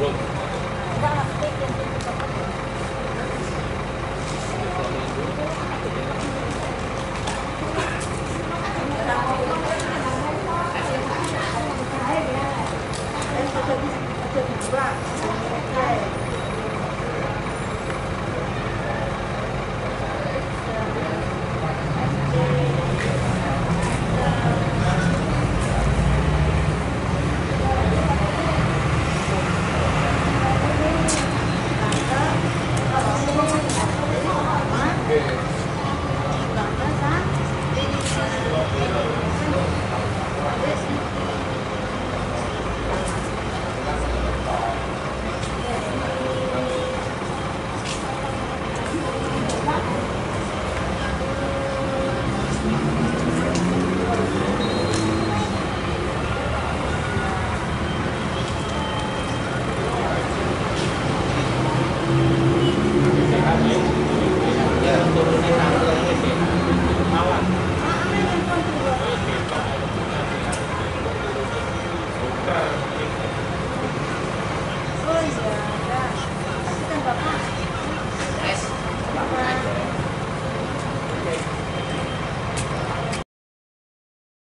Bom.